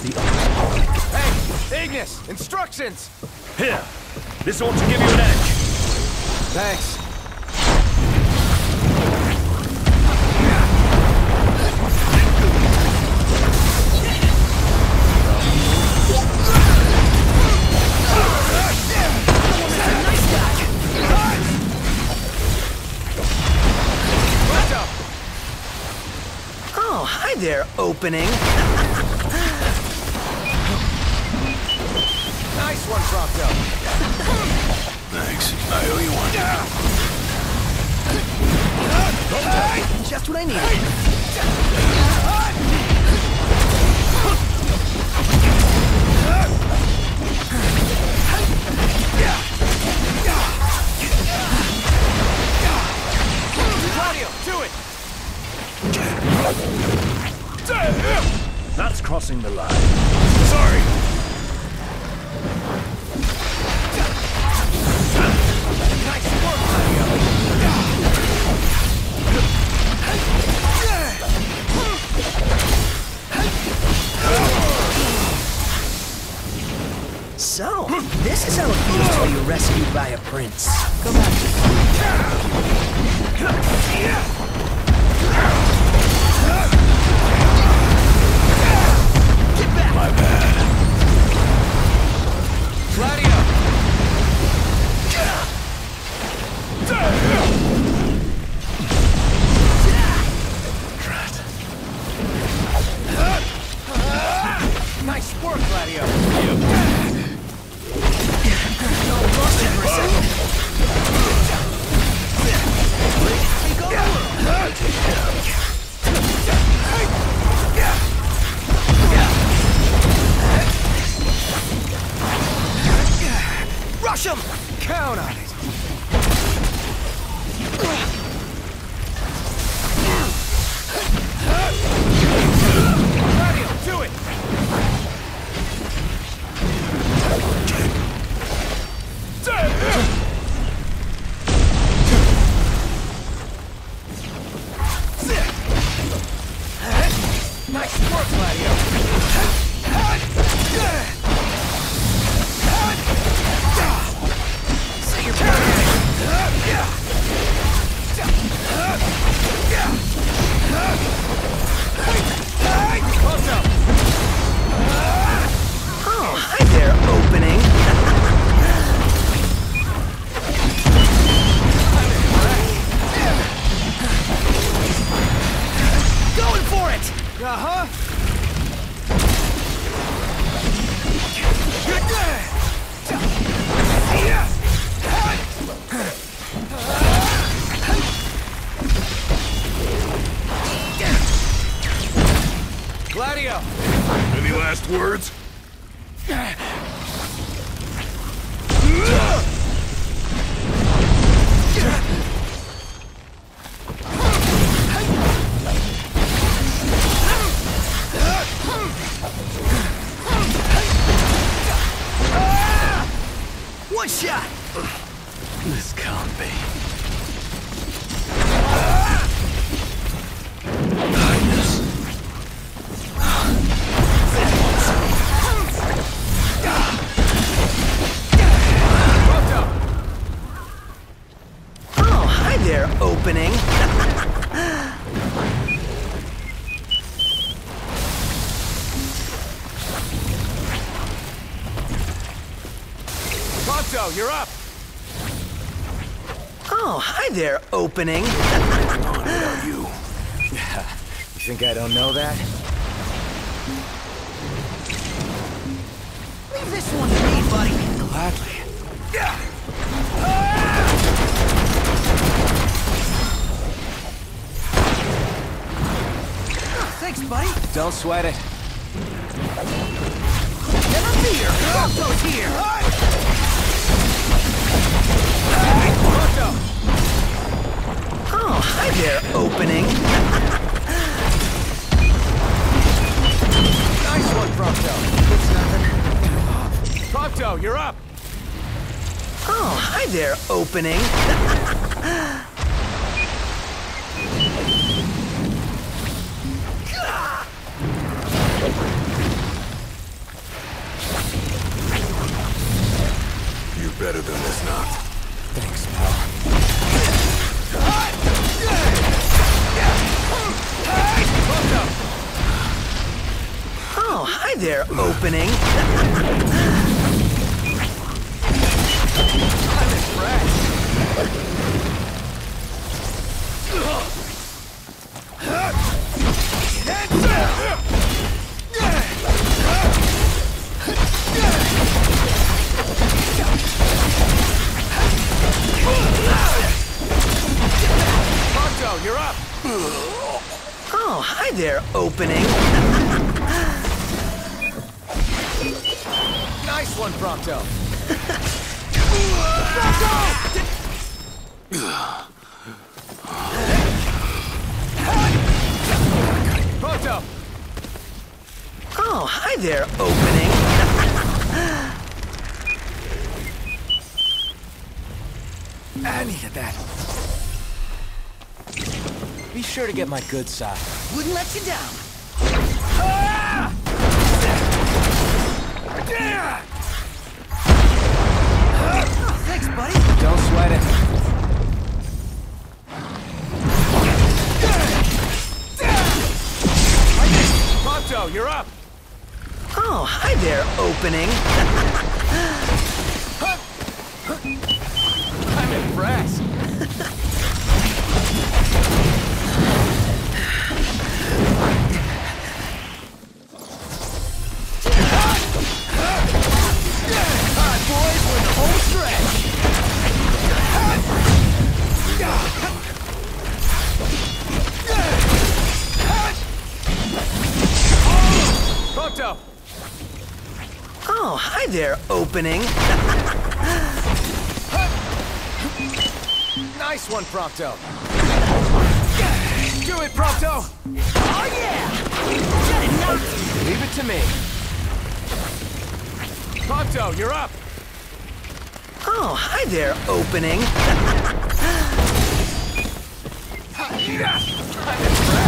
Hey, Ignis, instructions! Here, this ought to give you an edge. Thanks. Oh, hi there, opening. Nice one, Prompto. Thanks. I owe you one. Just what I needed. Gladio, do it! That's crossing the line. Sorry! So, this is how it feels to be rescued by a prince. Go back. Last words? One shot! This can't be. Opening. Prompto, you're up! Oh, hi there, opening. You. You think I don't know that? Leave this one to me, buddy. Gladly. Don't sweat it. Never fear. Prompto's here. Oh, hi there, opening. Nice one, Prompto! It's nothing. Prompto, you're up! Oh, hi there, opening. better than this, Thanks, pal. Oh, hi there, opening. there, opening. Nice one, Prompto. Pronto. Oh, hi there, opening. I needed that. Be sure to get my good side. Wouldn't let you down. Thanks, buddy. Don't sweat it. Prompto, you're up. Oh, hi there, opening. I'm impressed. Prompto. Oh, hi there, opening. Nice one, Prompto. Do it, Prompto. Oh, yeah! Get it. Leave it to me. Prompto, you're up. Oh, hi there, opening.